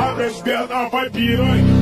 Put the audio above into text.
A desperta vai piranha.